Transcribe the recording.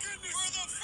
goodness.